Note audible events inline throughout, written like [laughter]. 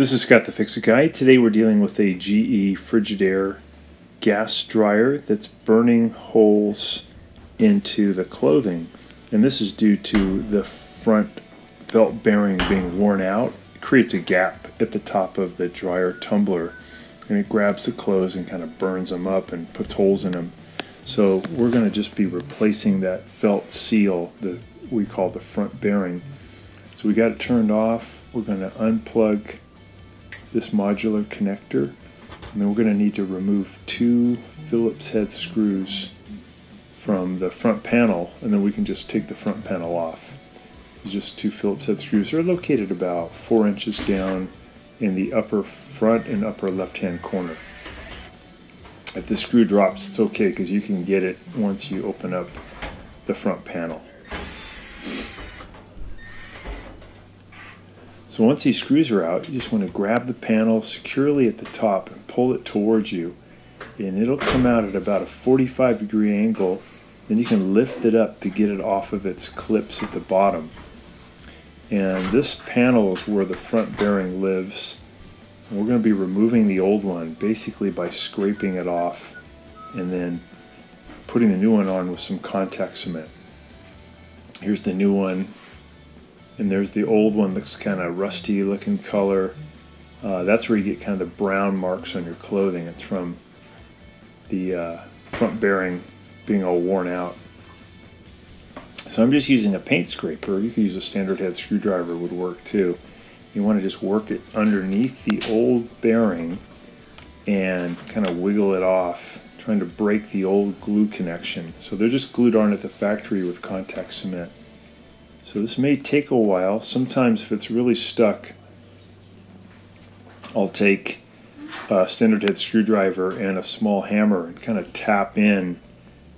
This is Scott the Fix-It Guy. Today we're dealing with a GE Frigidaire gas dryer that's burning holes into the clothing. And this is due to the front felt bearing being worn out. It creates a gap at the top of the dryer tumbler and it grabs the clothes and kind of burns them up and puts holes in them. So we're going to just be replacing that felt seal that we call the front bearing. So we got it turned off. We're going to unplug this modular connector and then we're going to need to remove two Phillips head screws from the front panel and then we can just take the front panel off. So just two Phillips head screws. They're located about four inches down in the upper front and upper left hand corner. If the screw drops, it's okay because you can get it once you open up the front panel. So once these screws are out, you just want to grab the panel securely at the top and pull it towards you. And it'll come out at about a 45 degree angle. Then you can lift it up to get it off of its clips at the bottom. And this panel is where the front bearing lives. And we're going to be removing the old one basically by scraping it off and then putting the new one on with some contact cement. Here's the new one and there's the old one that's kind of rusty looking color. Uh, that's where you get kind of the brown marks on your clothing. It's from the uh, front bearing being all worn out. So I'm just using a paint scraper. You could use a standard head screwdriver would work too. You want to just work it underneath the old bearing and kind of wiggle it off, trying to break the old glue connection. So they're just glued on at the factory with contact cement. So this may take a while. Sometimes if it's really stuck, I'll take a standard head screwdriver and a small hammer and kind of tap in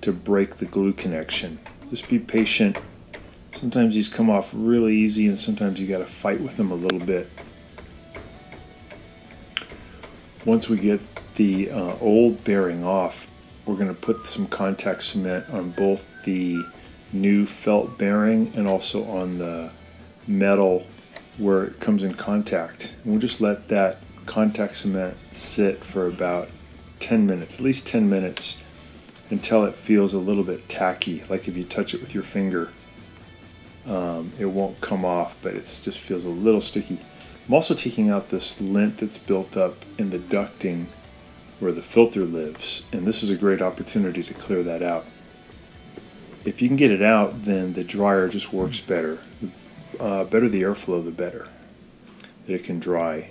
to break the glue connection. Just be patient. Sometimes these come off really easy and sometimes you got to fight with them a little bit. Once we get the uh, old bearing off, we're going to put some contact cement on both the new felt bearing and also on the metal where it comes in contact. And we'll just let that contact cement sit for about 10 minutes, at least 10 minutes, until it feels a little bit tacky, like if you touch it with your finger. Um, it won't come off, but it just feels a little sticky. I'm also taking out this lint that's built up in the ducting where the filter lives, and this is a great opportunity to clear that out if you can get it out, then the dryer just works better. Uh, better the airflow, the better that it can dry.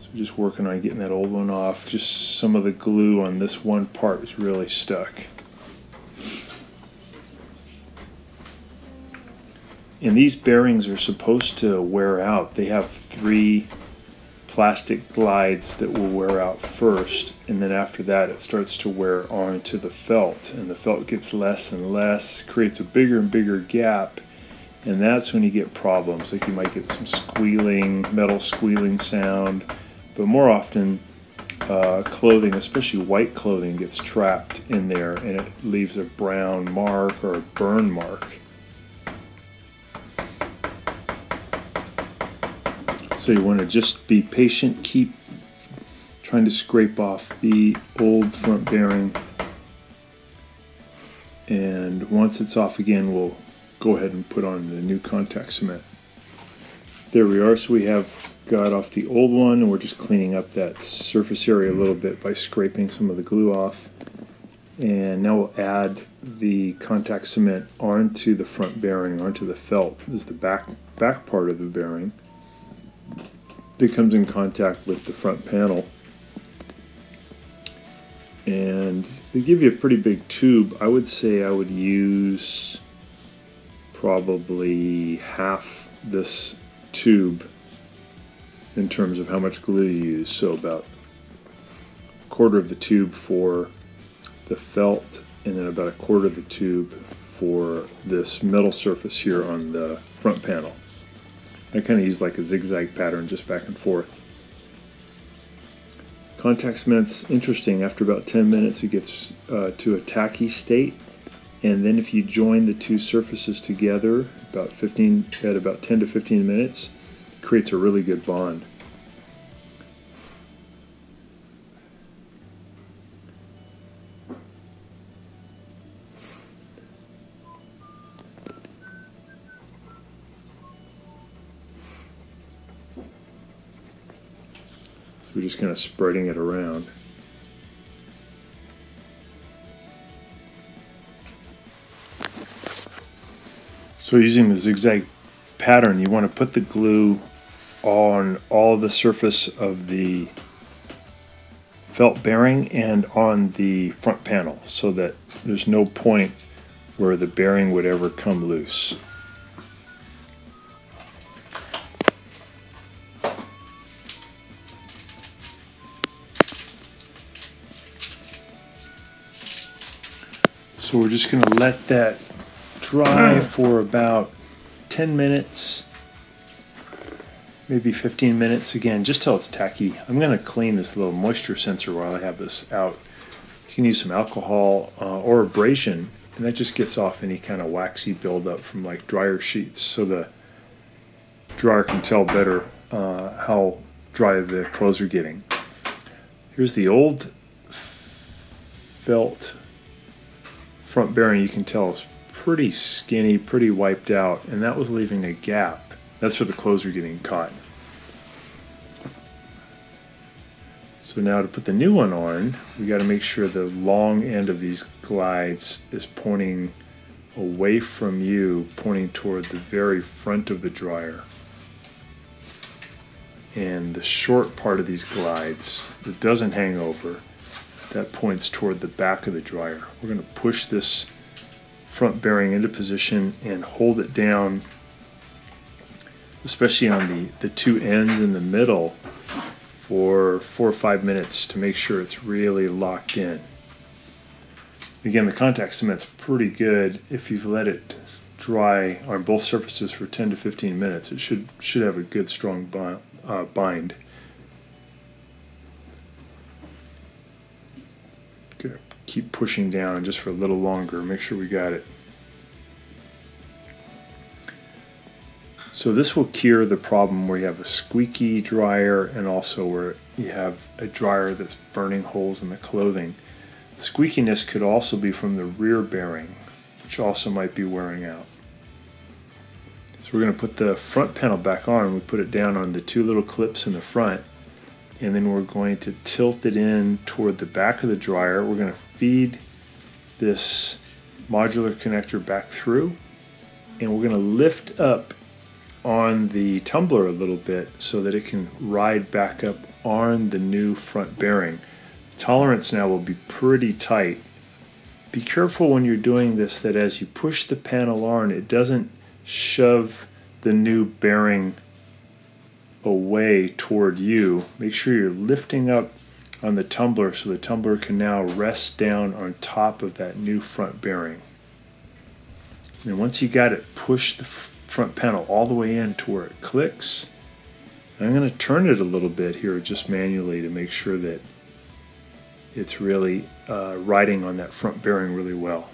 So just working on getting that old one off. Just some of the glue on this one part is really stuck. And these bearings are supposed to wear out. They have three plastic glides that will wear out first and then after that it starts to wear onto the felt and the felt gets less and less creates a bigger and bigger gap and that's when you get problems. Like you might get some squealing metal squealing sound but more often uh, clothing especially white clothing gets trapped in there and it leaves a brown mark or a burn mark So you want to just be patient, keep trying to scrape off the old front bearing. And once it's off again, we'll go ahead and put on the new contact cement. There we are. So we have got off the old one and we're just cleaning up that surface area a little bit by scraping some of the glue off. And now we'll add the contact cement onto the front bearing, onto the felt. This is the back, back part of the bearing that comes in contact with the front panel. And they give you a pretty big tube. I would say I would use probably half this tube in terms of how much glue you use. So about a quarter of the tube for the felt and then about a quarter of the tube for this metal surface here on the front panel. I kind of use like a zigzag pattern just back and forth. Contact cement's interesting. After about 10 minutes, it gets uh, to a tacky state. And then if you join the two surfaces together about 15 at about 10 to 15 minutes, creates a really good bond. We're just kind of spreading it around. So using the zigzag pattern, you want to put the glue on all the surface of the felt bearing and on the front panel so that there's no point where the bearing would ever come loose. So we're just going to let that dry [clears throat] for about 10 minutes, maybe 15 minutes again, just till it's tacky. I'm going to clean this little moisture sensor while I have this out. You can use some alcohol uh, or abrasion, and that just gets off any kind of waxy buildup from like dryer sheets so the dryer can tell better uh, how dry the clothes are getting. Here's the old felt front bearing you can tell is pretty skinny, pretty wiped out, and that was leaving a gap. That's where the clothes were getting caught. So now to put the new one on, we got to make sure the long end of these glides is pointing away from you, pointing toward the very front of the dryer. And the short part of these glides that doesn't hang over that points toward the back of the dryer. We're going to push this front bearing into position and hold it down, especially on the, the two ends in the middle for four or five minutes to make sure it's really locked in. Again, the contact cement's pretty good. If you've let it dry on both surfaces for 10 to 15 minutes, it should, should have a good strong uh, bind. Keep pushing down just for a little longer. Make sure we got it. So this will cure the problem where you have a squeaky dryer and also where you have a dryer that's burning holes in the clothing. Squeakiness could also be from the rear bearing, which also might be wearing out. So we're going to put the front panel back on. We put it down on the two little clips in the front and then we're going to tilt it in toward the back of the dryer. We're going to feed this modular connector back through and we're going to lift up on the tumbler a little bit so that it can ride back up on the new front bearing. The tolerance now will be pretty tight. Be careful when you're doing this that as you push the panel on it doesn't shove the new bearing away toward you. Make sure you're lifting up on the tumbler so the tumbler can now rest down on top of that new front bearing. And once you got it, push the front panel all the way in to where it clicks. I'm going to turn it a little bit here just manually to make sure that it's really uh, riding on that front bearing really well.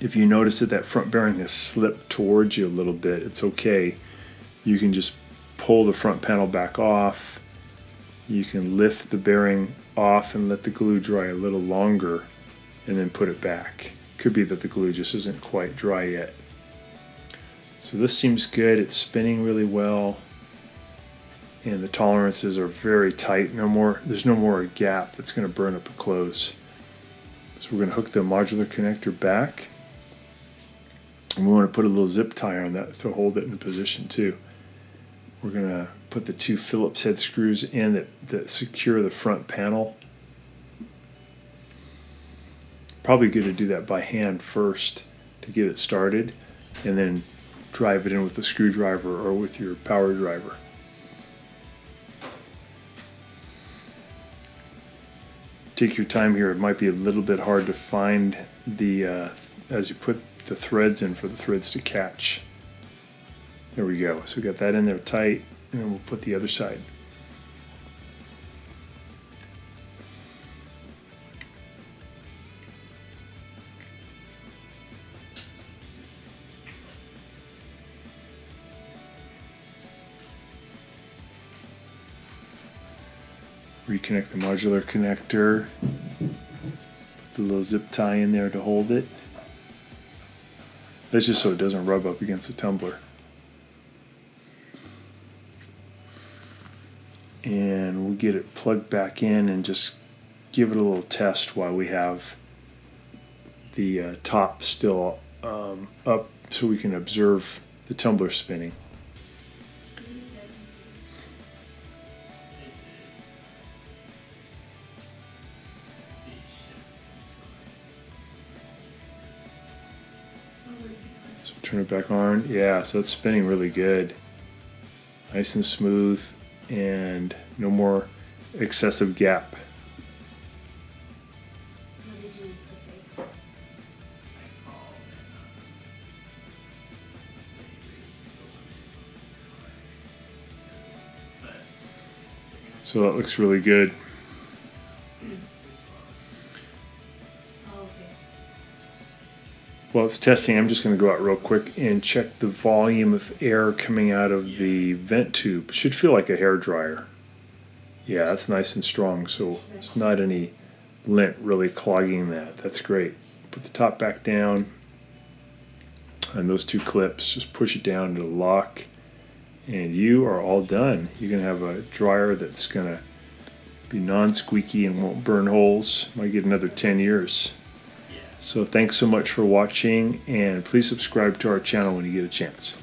If you notice that that front bearing has slipped towards you a little bit, it's okay you can just pull the front panel back off. You can lift the bearing off and let the glue dry a little longer and then put it back. Could be that the glue just isn't quite dry yet. So this seems good. It's spinning really well. And the tolerances are very tight. No more, there's no more gap that's going to burn up the clothes. So we're going to hook the modular connector back. And we want to put a little zip tie on that to hold it in position too. We're going to put the two Phillips head screws in that, that secure the front panel. Probably good to do that by hand first to get it started and then drive it in with a screwdriver or with your power driver. Take your time here. It might be a little bit hard to find the, uh, as you put the threads in for the threads to catch. There we go. So we got that in there tight, and then we'll put the other side. Reconnect the modular connector. Put the little zip tie in there to hold it. That's just so it doesn't rub up against the tumbler. Get it plugged back in and just give it a little test while we have the uh, top still um, up so we can observe the tumbler spinning. So turn it back on. Yeah, so it's spinning really good. Nice and smooth and no more excessive gap. So that looks really good. While it's testing, I'm just going to go out real quick and check the volume of air coming out of the vent tube. Should feel like a hair dryer. Yeah, that's nice and strong, so it's not any lint really clogging that. That's great. Put the top back down, and those two clips, just push it down to lock, and you are all done. You're going to have a dryer that's going to be non-squeaky and won't burn holes. Might get another 10 years. So thanks so much for watching and please subscribe to our channel when you get a chance.